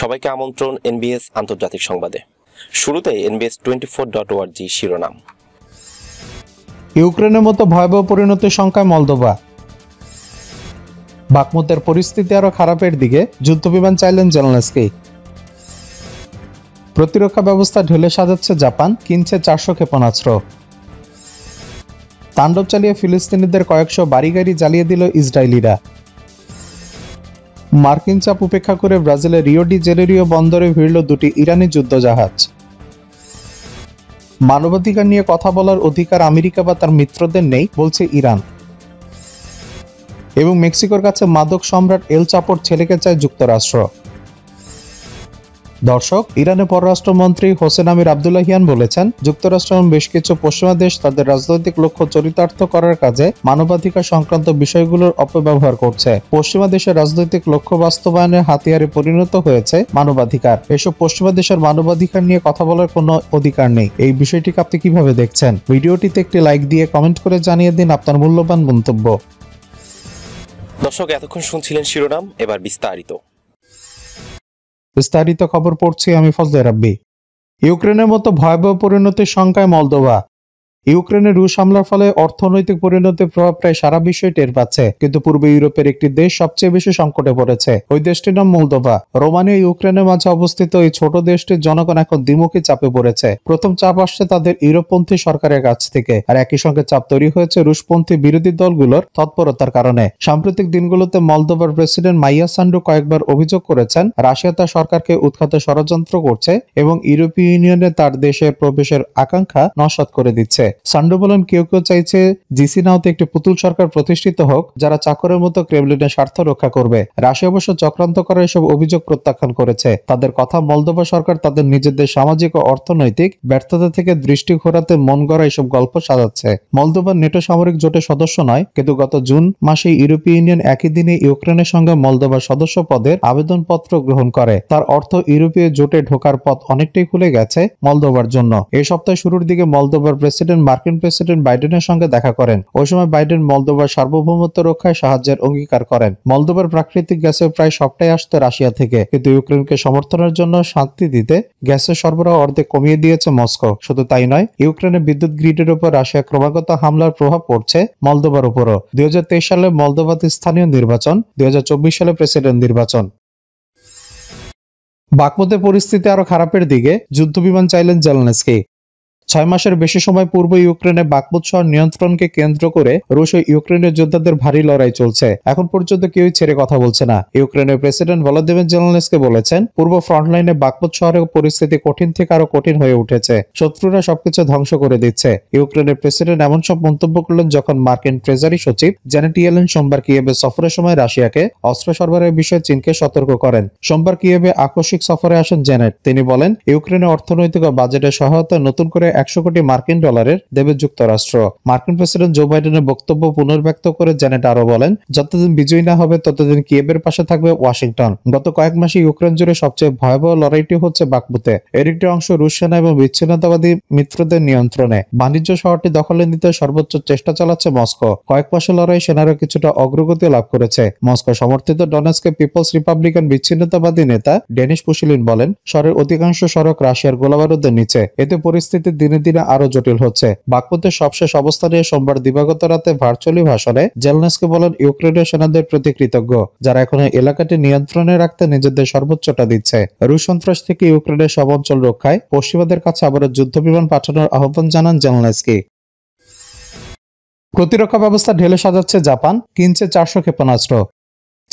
সবাইকে আমন্ত্রণ এনবিএস আন্তর্জাতিক সংবাদে। শুরুতে এনবিএস টোয়েন্টি ফোর ডট ওয়ার্জি শিরোনাম। ইউক্রেনের মতো ভয়াবহ পরিণতির সংখ্যায় মলদোভা। বাকমুতের পরিস্থিতি আরও খারাপের দিকে যুদ্ধবিমান চাইলেন জেলনেসকি। প্রতিরক্ষা ব্যবস্থা ঢেলে সাজাচ্ছে জাপান, কিনছে চারশো ক্ষেপণাস্ত্র। তাণ্ডব চালিয়ে ফিলিস্তিনিদের কয়েকশো বাড়ি গাড়ি জ্বালিয়ে দিল ইসরায়েলিরা। মার্কিন চাপ উপেক্ষা করে ব্রাজিলের রিও ডি জেলেরিও বন্দরে ভিড়ল দুটি ইরানি যুদ্ধজাহাজ। মানবাধিকার নিয়ে কথা বলার অধিকার আমেরিকা বা তার মিত্রদের নেই, বলছে ইরান। এবং মেক্সিকোর কাছে মাদক সম্রাট এল চাপোর ছেলেকে চায় যুক্তরাষ্ট্র। দর্শক, ইরানের পররাষ্ট্রমন্ত্রী হোসেন আমির আবদুল্লাহিয়ান বলেছেন, যুক্তরাষ্ট্র এবং বেশ কিছু পশ্চিমা দেশ তাদের রাজনৈতিক লক্ষ্য চরিতার্থ করার কাজে মানবাধিকার সংক্রান্ত বিষয়গুলোর অপব্যবহার করছে। পশ্চিমা দেশের রাজনৈতিক লক্ষ্য বাস্তবায়নের হাতিয়ারে পরিণত হয়েছে মানবাধিকার। এসব পশ্চিমা দেশের মানবাধিকার নিয়ে কথা বলার কোনো অধিকার নেই। এই বিষয়টিকে আপনি কীভাবে দেখছেন? ভিডিওটিতে একটি লাইক দিয়ে কমেন্ট করে জানিয়ে দিন আপনার মূল্যবান মন্তব্য। দর্শক, এতক্ষণ শুনছিলেন শিরোনাম, এবার বিস্তারিত। বিস্তারিত খবর পড়ছি আমি ফজলে রাব্বি। ইউক্রেনের মতো ভয়াবহ পরিণতির সংখ্যায় মলদোভা। ইউক্রেনের রুশ হামলার ফলে অর্থনৈতিক পরিণতির প্রভাব প্রায় সারা বিশ্বই টের পাচ্ছে, কিন্তু পূর্ব ইউরোপের একটি দেশ সবচেয়ে বেশি সংকটে পড়েছে। ওই দেশটির নাম মোলদোভা। রোমানিয়া, ইউক্রেনের মাঝে অবস্থিত এই ছোট দেশটির জনগণ এখন দ্বিমুখী চাপে পড়েছে। প্রথম চাপ আসছে তাদের ইউরোপপন্থী সরকারের কাছ থেকে, আর একই সঙ্গে চাপ তৈরি হয়েছে রুশপন্থী বিরোধী দলগুলোর তৎপরতার কারণে। সাম্প্রতিক দিনগুলোতে মলদোভার প্রেসিডেন্ট মাইয়া সান্ডু কয়েকবার অভিযোগ করেছেন, রাশিয়া তার সরকারকে উৎখাতে ষড়যন্ত্র করছে এবং ইউরোপীয় ইউনিয়নে তার দেশে প্রবেশের আকাঙ্ক্ষা নস্বাত করে দিচ্ছে। সান্ডু বলেন কেউ কেউ চাইছে জিসি নাওতে একটি পুতুল সরকার প্রতিষ্ঠিত হোক, যারা চাকরের মতো ক্রেমলিনের স্বার্থ রক্ষা করবে। রাশিয়া অবশ্য চক্রান্ত করার এসব অভিযোগ প্রত্যাখ্যান করেছে। তাদের কথা মলদোভা সরকার তাদের নিজেদের সামাজিক ও অর্থনৈতিক ব্যর্থতা থেকে দৃষ্টি ঘোরাতে মন গড়া এসব গল্প সাজাচ্ছে। মলদোভা নেটো সামরিক জোটের সদস্য নয়, কিন্তু গত জুন মাসে ইউরোপীয় ইউনিয়ন একই দিনে ইউক্রেনের সঙ্গে মলদোভার সদস্য পদের আবেদনপত্র গ্রহণ করে। তার অর্থ ইউরোপীয় জোটে ঢোকার পথ অনেকটাই খুলে গেছে মলদোভার জন্য। এই সপ্তাহের শুরুর দিকে মলদোভার প্রেসিডেন্ট মার্কিন প্রেসিডেন্ট বাইডেনের সঙ্গে দেখা করেন। ওই সময় বাইডেন মলদোভার সার্বভৌমত্ব রক্ষায় সাহায্যের অঙ্গীকার করেন। মলদোভার প্রাকৃতিক গ্যাসের প্রায় সবটাই আসতো রাশিয়া থেকে। কিন্তু ইউক্রেনকে সমর্থনের জন্য শান্তি দিতে গ্যাসের সরবরাহ অর্ধেক কমিয়ে দিয়েছে মস্কো। শুধু তাই নয় ইউক্রেনের বিদ্যুৎ গ্রিডের উপর রাশিয়া ক্রমাগত হামলার প্রভাব পড়ছে মলদোভার উপরও। দুই হাজার তেইশ সালে মলদোভাতে স্থানীয় নির্বাচন, দুই হাজার চব্বিশ সালে প্রেসিডেন্ট নির্বাচন। বাকমুতের পরিস্থিতি আরও খারাপের দিকে যুদ্ধবিমান চাইলেন জেলনেসকি। ছয় মাসের বেশি সময় পূর্ব ইউক্রেনে বাকমুত শহর নিয়ন্ত্রণকে কেন্দ্র করে রুশ ও ইউক্রেনের যোদ্ধাদের ভারী লড়াই চলছে। এখন পর্যন্ত কেউই ছেড়ে কথা বলছে না। ইউক্রেনের প্রেসিডেন্ট ভলোদিমির জেলনেসকে বলেছেন, পূর্ব ফ্রন্টলাইনে বাকমুত শহরের পরিস্থিতি কঠিন থেকে আরও কঠিন হয়ে উঠেছে। শত্রুরা সবকিছু ধ্বংস করে দিচ্ছে। ইউক্রেনের প্রেসিডেন্ট এমন সব মন্তব্য করলেন যখন মার্কিন ট্রেজারি সচিব জেনেট ইয়েলেন সোমবার কিয়েবে সফরের সময় রাশিয়াকে অস্ত্র সরবরাহের বিষয়ে চীনকে সতর্ক করেন। সোমবার কিয়েবে আকস্মিক সফরে আসেন জেনেট তিনি বলেন, ইউক্রেনের অর্থনৈতিক ও বাজেটের সহায়তা নতুন করে একশো কোটি মার্কিন ডলারের দেবে যুক্তরাষ্ট্র। মার্কিন প্রেসিডেন্ট জো বাইডেনের বক্তব্য পুনর্ব্যক্ত করে জেনেট আরও বলেন, যতদিন বিজয়ী না হবে, ততদিন কিয়েবের পাশে থাকবে ওয়াশিংটন। গত কয়েক মাসে ইউক্রেন জুড়ে সবচেয়ে ভয়াবহ লড়াইটি হচ্ছে বাকবুতে। এর একটি অংশ রুশ সেনা এবং বিচ্ছিন্নতাবাদী মিত্রদের নিয়ন্ত্রণে। বাণিজ্য শহরটি দখলে নিতে সর্বোচ্চ চেষ্টা চালাচ্ছে মস্কো। কয়েক মাসের লড়াই সেনারা কিছুটা অগ্রগতি লাভ করেছে। মস্কো সমর্থিত ডনেস্কে পিপলস রিপাবলিকান বিচ্ছিন্নতাবাদী নেতা ডেনিস পুশিলিন বলেন, শহরের অধিকাংশ সড়ক রাশিয়ার গোলাবারুদের নিচে। এতে পরিস্থিতি দিনে দিনে দিনে আরও জটিল হচ্ছে। বাকপুতের সবশেষ অবস্থা নিয়ে সোমবার দিবাগত রাতে ভার্চুয়ালি ভাষণে জেলনেসকে বলেন, ইউক্রেনের সেনাদের প্রতি কৃতজ্ঞ, যারা এখন এলাকাটি নিয়ন্ত্রণে রাখতে নিজেদের সর্বোচ্চটা দিচ্ছে। রুশ সন্ত্রাস থেকে ইউক্রেনের সব অঞ্চল রক্ষায় পশ্চিমাদের কাছে আবারও যুদ্ধবিমান পাঠানোর আহ্বান জানান জেলনেসকি। প্রতিরক্ষা ব্যবস্থা ঢেলে সাজাচ্ছে জাপান, কিনছে চারশো ক্ষেপণাস্ত্র।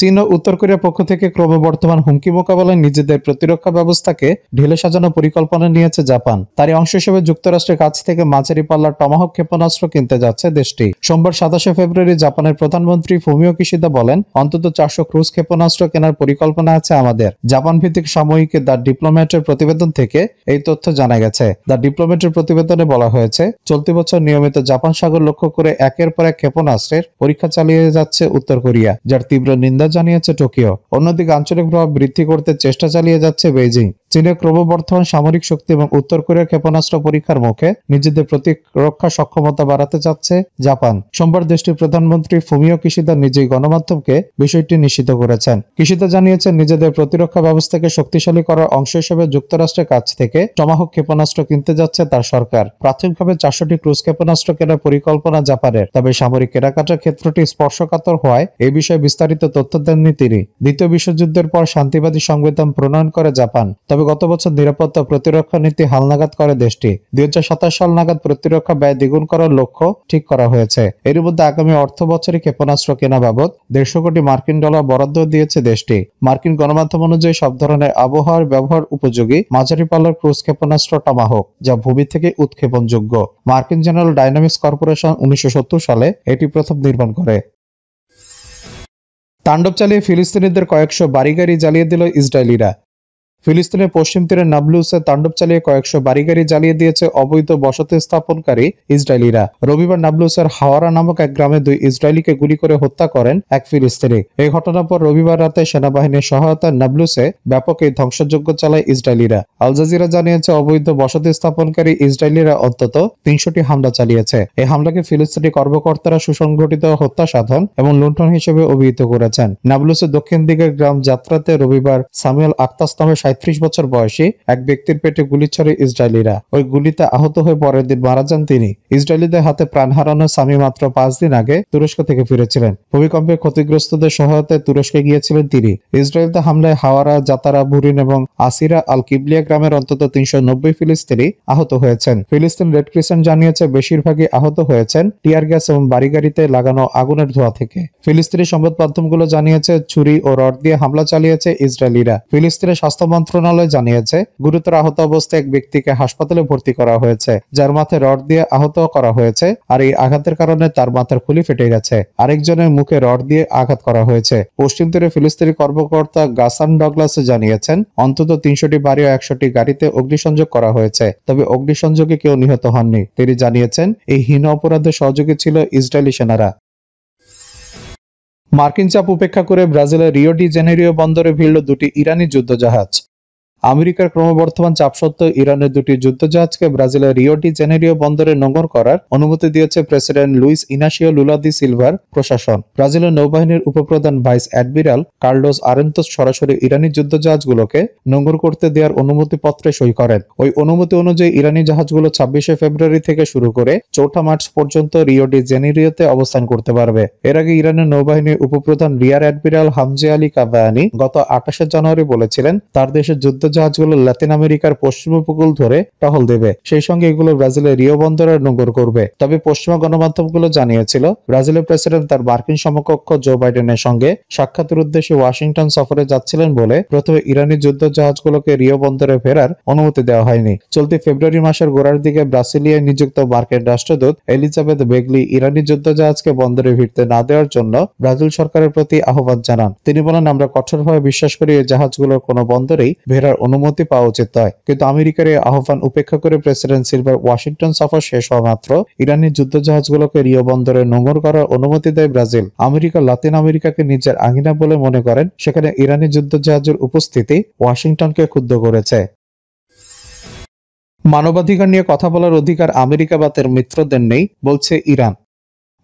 চীন ও উত্তর কোরিয়ার পক্ষ থেকে ক্রমবর্ধমান হুমকি মোকাবেলায় নিজেদের প্রতিরক্ষা ব্যবস্থাকে ঢেলে সাজানো পরিকল্পনা নিয়েছে জাপান। তারই অংশ হিসেবে যুক্তরাষ্ট্রের কাছ থেকে মাঝারি পাল্লার টমাহক ক্ষেপণাস্ত্র কিনতে যাচ্ছে দেশটি। সোমবার সাতাশে ফেব্রুয়ারি জাপানের প্রধানমন্ত্রী ফুমিও কিশিদা বলেন, অন্তত চারশো ক্রুজ ক্ষেপণাস্ত্র কেনার পরিকল্পনা আছে আমাদের। জাপান ভিত্তিক সাময়িক দ্য ডিপ্লোম্যাটের প্রতিবেদন থেকে এই তথ্য জানা গেছে। দ্য ডিপ্লোম্যাটের প্রতিবেদনে বলা হয়েছে, চলতি বছর নিয়মিত জাপান সাগর লক্ষ্য করে একের পর এক ক্ষেপণাস্ত্রের পরীক্ষা চালিয়ে যাচ্ছে উত্তর কোরিয়া, যার তীব্র নিন্দা জানিয়েছে টোকিও। অন্যদিকে আঞ্চলিক প্রভাব বৃদ্ধি করতে চেষ্টা চালিয়ে যাচ্ছে বেইজিং। চীনের ক্রমবর্ধমান সামরিক শক্তি এবং উত্তর কোরিয়ার ক্ষেপণাস্ত্র পরীক্ষার মুখে নিজেদের প্রতিরক্ষা সক্ষমতা বাড়াতে চাচ্ছে জাপান। সোমবার দেশটির প্রধানমন্ত্রী ফুমিও কিশিদা নিজেই গণমাধ্যমকে বিষয়টি নিশ্চিত করেছেন। কিশিদা জানিয়েছেন, নিজেদের প্রতিরক্ষা ব্যবস্থাকে শক্তিশালী করার অংশ হিসেবে যুক্তরাষ্ট্রের কাছ থেকে টমাহক ক্ষেপণাস্ত্র কিনতে যাচ্ছে তার সরকার। প্রাথমিকভাবে চারশোটি ক্রুজ ক্ষেপণাস্ত্র কেনার পরিকল্পনা জাপানের। তবে সামরিক কেনাকাটার ক্ষেত্রটি স্পর্শকাতর হওয়ায় এই বিষয়ে বিস্তারিত তথ্য দেননি তিনি দ্বিতীয় বিশ্বযুদ্ধের পর শান্তিবাদী সংবিধান প্রণয়ন করে জাপান। তবে গত বছর নিরাপত্তা প্রতিরক্ষা নীতি হালনাগাদ করে দেশটি। দুই সাল নাগাদ প্রতিরক্ষা ব্যয় দ্বিগুণ করার লক্ষ্য ঠিক করা হয়েছে। এর মধ্যে আগামী অর্থ বছরে ক্ষেপণাস্ত্র কেনা বাবদ দেড়শো কোটি মার্কিন ডলার বরাদ্দ দিয়েছে দেশটি। মার্কিন গণমাধ্যম অনুযায়ী সব ধরনের আবহাওয়ার ব্যবহার উপযোগী মাঝারি পাল্লার ক্রুজ ক্ষেপণাস্ত্র টমাহক, যা ভূমি থেকে উৎক্ষেপণযোগ্য। মার্কিন জেনারেল ডাইনামিক্স কর্পোরেশন উনিশশো সত্তর সালে এটি প্রথম নির্মাণ করে। তাণ্ডব চালিয়ে ফিলিস্তিনিদের কয়েকশো বাড়িগাড়ি জ্বালিয়ে দিল ইসরায়েলিরা। ফিলিস্তিনের পশ্চিম তীরে নাবলুসে তাণ্ডব চালিয়ে কয়েকশো বাড়িগাড়ি জ্বালিয়ে দিয়েছে অবৈধ বসতি স্থাপনকারী ইসরায়েলিরা। রবিবার নাবলুসের হাওয়ারা নামক এক গ্রামে দুই ইসরায়েলিকে গুলি করে হত্যা করেন এক ফিলিস্তিনি। এই ঘটনার পর রবিবার রাতে সেনাবাহিনীর সহায়তায় নাবলুসে ব্যাপক এই ধ্বংসযজ্ঞ চালায় ইসরায়েলিরা। আল জাজিরা জানিয়েছে, অবৈধ বসতি স্থাপনকারী ইসরায়েলিরা অন্তত তিনশোটি হামলা চালিয়েছে। এই হামলাকে ফিলিস্তিনি কর্মকর্তারা সুসংগঠিত হত্যা সাধন এবং লুণ্ঠন হিসেবে অভিহিত করেছেন। নাবলুসের দক্ষিণ দিকের গ্রাম যাত্রাতে রবিবার সামুয়েল আক্তাস নামে সাঁত্রিশ বছর বয়সী এক ব্যক্তির পেটে গুলি ছড়ে ইসরায়েলিরা। ওই গুলিতে আহত হয়ে পরের দিন মারা যান তিনি। ইসরায়েলিদের হাতে প্রাণ হারানো স্বামী মাত্র পাঁচ দিন আগে তুরস্ক থেকে ফিরেছিলেন। ভূমিকম্পে ক্ষতিগ্রস্তদের সহায়তায় তুরস্কে গিয়েছিলেন তিনি। ইসরায়েলতে হামলায় হাওয়ারা, জাতারা, বুরিন এবং আসিরা আল কিবলিয়া গ্রামের অন্তত তিনশো নব্বই ফিলিস্তিনি আহত হয়েছেন। ফিলিস্তিন রেড ক্রিসেন্ট জানিয়েছে বেশিরভাগই আহত হয়েছেন টিয়ার গ্যাস এবং বাড়িগাড়িতে লাগানো আগুনের ধোঁয়া থেকে। ফিলিস্তিনি সংবাদ মাধ্যমগুলো জানিয়েছে, ছুরি ও রড দিয়ে হামলা চালিয়েছে ইসরায়েলিরা। ফিলিস্তিনের স্বাস্থ্য মন্ত্রণালয় জানিয়েছে, গুরুতর আহত অবস্থায় এক ব্যক্তিকে হাসপাতালে ভর্তি করা হয়েছে, যার মাথায় রড দিয়ে আহত করা হয়েছে আর এই আঘাতের কারণে তার মাথার খুলি ফেটে গেছে। আরেকজনের মুখে রড দিয়ে আঘাত করা হয়েছে। পশ্চিম তীরে ফিলিস্তিনি কর্মকর্তা গাসান ডগলাসে জানিয়েছেন, অন্তত তিনশোটি বাড়ি ও একশোটি গাড়িতে অগ্নিসংযোগ করা হয়েছে, তবে অগ্নিসংযোগে কেউ নিহত হননি। তিনি জানিয়েছেন, এই হীন অপরাধে সহযোগী ছিল ইসরায়েলি সেনারা। মার্কিন চাপ উপেক্ষা করে ব্রাজিলের রিও ডি জেনেরিও বন্দরে ভিড়ল দুটি ইরানি যুদ্ধজাহাজ। আমেরিকার ক্রমবর্ধমান চাপ সত্ত্বেও ইরানের দুটি যুদ্ধজাহাজকে ব্রাজিলের রিও ডি জেনেরিও বন্দরে নোঙর করার অনুমতি দিয়েছে president Luiz Inacio Lula da silver প্রশাসন। ব্রাজিলের নৌবাহিনীর উপপ্রধান ভাইস অ্যাডমিরাল কার্লোস আরেন্তোস সরাসরি ইরানি যুদ্ধজাহাজগুলোকে নোঙর করতে দেওয়ার অনুমতিপত্রে সই করেন। ওই অনুমতি অনুযায়ী ইরানি জাহাজগুলো ছাব্বিশে ফেব্রুয়ারি থেকে শুরু করে চৌঠা মার্চ পর্যন্ত রিও ডি জেনেরিওতে অবস্থান করতে পারবে। এর আগে ইরানের নৌবাহিনীর উপপ্রধান রিয়ার অ্যাডমিরাল হামজে আলী কাবায়ানি গত আঠাশে জানুয়ারি বলেছিলেন, তার দেশের যুদ্ধ জাহাজগুলো লাতিন আমেরিকার পশ্চিম উপকূল ধরে টহল দেবে। সেই সঙ্গে এগুলো ব্রাজিলের রিও বন্দরে নোঙর করবে। তবে পশ্চিমা গণমাধ্যমগুলো জানিয়েছিল, ব্রাজিলের প্রেসিডেন্ট তার মার্কিন সমকক্ষ জো বাইডেনের সঙ্গে সাক্ষাতের উদ্দেশ্যে ওয়াশিংটন সফরে যাচ্ছিলেন বলে প্রথমে ইরানি যুদ্ধ জাহাজগুলোকে রিও বন্দরে ফেরার অনুমতি দেওয়া হয়নি। চলতি ফেব্রুয়ারি মাসের গোড়ার দিকে ব্রাসিলিয়ায় নিযুক্ত মার্কিন রাষ্ট্রদূত এলিজাবেথ বেগলি ইরানি যুদ্ধ জাহাজকে বন্দরে ভিড়তে না দেওয়ার জন্য ব্রাজিল সরকারের প্রতি আহ্বান জানান। তিনি বলেন, আমরা কঠোরভাবে বিশ্বাস করি এই জাহাজগুলোর কোনো বন্দরেই ভেড়ার অনুমতি পাওয়া উচিত নয়। কিন্তু আমেরিকার এই আহ্বান উপেক্ষা করে প্রেসিডেন্ট সিলভার ওয়াশিংটন সফর শেষ হওয়া মাত্র। ইরানি যুদ্ধজাহাজগুলোকে রিও বন্দরে নোঙর করার অনুমতি দেয় ব্রাজিল। আমেরিকা লাতিন আমেরিকাকে নিজের আঙিনা বলে মনে করেন। সেখানে ইরানি যুদ্ধজাহাজের উপস্থিতি ওয়াশিংটনকে ক্ষুব্ধ করেছে। মানবাধিকার নিয়ে কথা বলার অধিকার আমেরিকা মিত্রদের নেই, বলছে ইরান।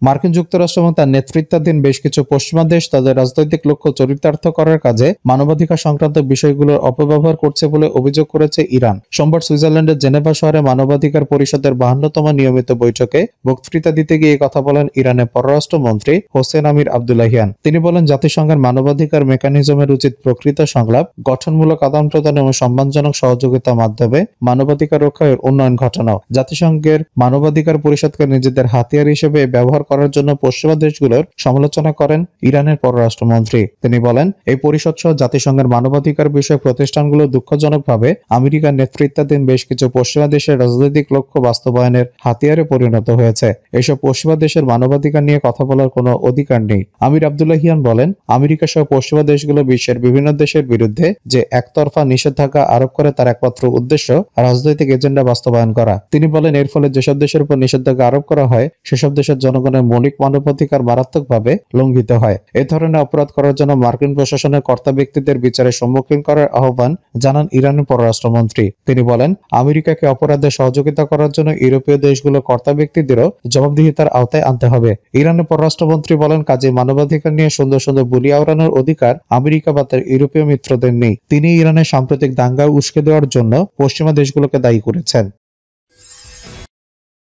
মার্কিন যুক্তরাষ্ট্র এবং তার নেতৃত্বাধীন বেশ কিছু পশ্চিমা দেশ তাদের রাজনৈতিক লক্ষ্য চরিতার্থ করার কাজে মানবাধিকার সংক্রান্ত বিষয়গুলোর অপব্যবহার করছে বলে অভিযোগ করেছে ইরান। সোমবার সুইজারল্যান্ডের জেনেভা শহরে মানবাধিকার পরিষদের বাহান্নতম নিয়মিত বৈঠকে বক্তৃতা দিতে গিয়ে কথা বলেন ইরানের পররাষ্ট্রমন্ত্রী হোসেন আমির আবদুল্লাহিয়ান। তিনি বলেন, জাতিসংঘের মানবাধিকার মেকানিজমের উচিত প্রকৃত সংলাপ, গঠনমূলক আদান প্রদান এবং সম্মানজনক সহযোগিতার মাধ্যমে মানবাধিকার রক্ষায় উন্নয়ন ঘটানো। জাতিসংঘের মানবাধিকার পরিষদকে নিজেদের হাতিয়ার হিসেবে ব্যবহার করার জন্য পশ্চিমা দেশগুলোর সমালোচনা করেন ইরানের পররাষ্ট্রমন্ত্রী। তিনি বলেন, এই পরিষদ সহ জাতিসংঘের মানবাধিকার বিষয়ক প্রতিষ্ঠানগুলো দুঃখজনকভাবে আমেরিকার নেতৃত্বাধীন বেশ কিছু পশ্চিমা দেশের রাজনৈতিক লক্ষ্য বাস্তবায়নের হাতিয়ারে পরিণত হয়েছে। এসব পশ্চিমা দেশের মানবাধিকার নিয়ে কথা বলার কোনো অধিকার নেই। আমির আবদুল্লাহিয়ান বলেন, আমেরিকা সহ পশ্চিমা দেশগুলো বিশ্বের বিভিন্ন দেশের বিরুদ্ধে যে একতরফা নিষেধাজ্ঞা আরোপ করে তার একমাত্র উদ্দেশ্য রাজনৈতিক এজেন্ডা বাস্তবায়ন করা। তিনি বলেন, এর ফলে যেসব দেশের উপর নিষেধাজ্ঞা আরোপ করা হয়, সেসব দেশের জনগণ জনগণের মৌলিক মানবাধিকার মারাত্মকভাবে লঙ্ঘিত হয়। এ ধরনের অপরাধ করার জন্য মার্কিন প্রশাসনের কর্তা ব্যক্তিদের বিচারের সম্মুখীন করার আহ্বান জানান ইরানের পররাষ্ট্রমন্ত্রী। তিনি বলেন, আমেরিকাকে অপরাধে সহযোগিতা করার জন্য ইউরোপীয় দেশগুলো কর্তা ব্যক্তিদেরও জবাবদিহিতার আওতায় আনতে হবে। ইরানের পররাষ্ট্রমন্ত্রী বলেন কাজে মানবাধিকার নিয়ে সুন্দর সুন্দর বুলি আওড়ানোর অধিকার আমেরিকা বা তার ইউরোপীয় মিত্রদের নেই। তিনি ইরানের সাম্প্রতিক দাঙ্গা উস্কে দেওয়ার জন্য পশ্চিমা দেশগুলোকে দায়ী করেছেন।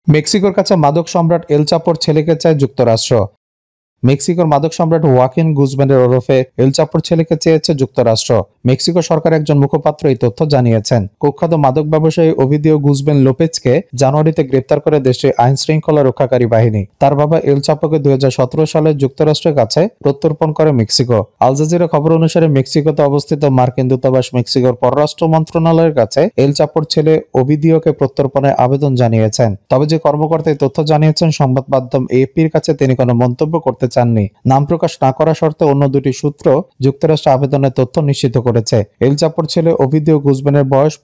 মেক্সিকোর কাছে মাদক সম্রাট এল চাপোর ছেলেকে চায় যুক্তরাষ্ট্র। মেক্সিকোর মাদক সম্রাট ওয়াকিন গুজম্যানের ওরফে এল চাপোর ছেলেকে চেয়েছে যুক্তরাষ্ট্র। মেক্সিকো সরকার একজন মুখপাত্র এই তথ্য জানিয়েছেন। কুখ্যাত মাদক ব্যবসায়ী ওভিদিও গুজবেন লোপেজকে জানুয়ারিতে গ্রেপ্তার করে দেশটির আইন শৃঙ্খলা রক্ষাকারী বাহিনী। তার বাবা এল চাপোকে দুই সালে যুক্তরাষ্ট্রের কাছে প্রত্যর্পণ করে মেক্সিকো। আল জাজিরা খবর অনুসারে মেক্সিকোতে অবস্থিত মার্কিন দূতাবাস মেক্সিকোর পররাষ্ট্র মন্ত্রণালয়ের কাছে এল চাপোর ছেলে ওভিদিওকে প্রত্যর্পণের আবেদন জানিয়েছেন। তবে যে কর্মকর্তা এই তথ্য জানিয়েছেন, সংবাদ মাধ্যম এপির কাছে তিনি কোনো মন্তব্য করতে চাননি। নাম প্রকাশ না করা শর্তে অন্য দুটি সূত্র যুক্তরাষ্ট্র আবেদনের তথ্য নিশ্চিত করেছে। এল চাপোর ছেলে ওভিদিও গুজবেনের বয়স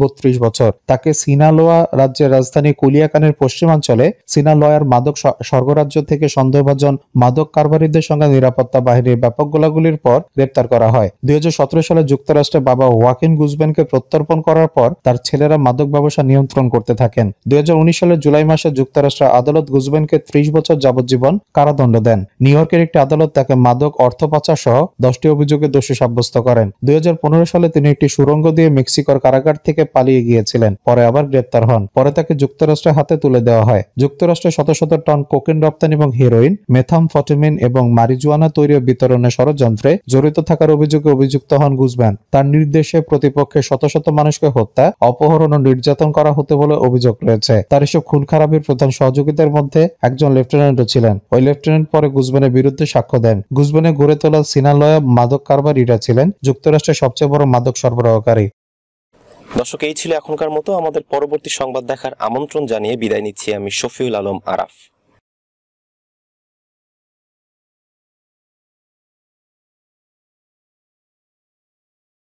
বত্রিশ বছর। তাকে সিনালোয়া রাজ্যের রাজধানী কুলিয়াকানের পশ্চিমাঞ্চলে সিনালোয়ার মাদক স্বর্গরাজ্য থেকে সন্দেহভাজন মাদক কারবারিদের সঙ্গে নিরাপত্তা বাহিনীর ব্যাপক গোলাগুলির পর গ্রেপ্তার করা হয়। দুই হাজার সতেরো সালে যুক্তরাষ্ট্রে বাবা ওয়াকিন গুজবেনকে প্রত্যর্পণ করার পর তার ছেলেরা মাদক ব্যবসা নিয়ন্ত্রণ করতে থাকেন। দুই হাজার উনিশ সালের জুলাই মাসে যুক্তরাষ্ট্রের আদালত গুজবেনকে ত্রিশ বছর যাবজ্জীবন কারাদণ্ড দেন। নিউ ইয়র্কের একটি আদালত তাকে মাদক, অর্থ পাচার সহ দশটি অভিযোগে দোষী সাব্যস্ত করেন। দুই সালে তিনি একটি সুড়ঙ্গ দিয়ে মেক্সিকোর কারাগার থেকে পালিয়ে গিয়েছিলেন, পরে আবার গ্রেপ্তার হন। পরে তাকে যুক্তরাষ্ট্রের হাতে তুলে দেওয়া হয়। যুক্তরাষ্ট্রে শত শত টন কোকেন রপ্তানি এবং হেরোইন মেথামফটেমিন এবং মারিজুয়ানা তৈরি বিতরণের ষড়যন্ত্রে জড়িত থাকার অভিযোগে অভিযুক্ত হন গুজম্যান তার নির্দেশে প্রতিপক্ষের শত শত মানুষকে হত্যা, অপহরণ ও নির্যাতন করা হতে বলে অভিযোগ রয়েছে। তার এসব খুন খারাপের প্রধান সহযোগিতার মধ্যে একজন লেফটেন্যান্টও ছিলেন। ওই লেফটেন্যান্ট পরে গুজম্যানের বিরুদ্ধে সাক্ষ্য দেন। গুজবানে গড়ে তোলা সিনালয়া মাদক কারবারিরা ছিলেন যুক্তরাষ্ট্রের সবচেয়ে বড় মাদক সরবরাহকারী। দর্শক, এই ছিল এখনকার মতো। আমাদের পরবর্তী সংবাদ দেখার আমন্ত্রণ জানিয়ে বিদায় নিচ্ছি আমি শফিউল আলম আরাফ।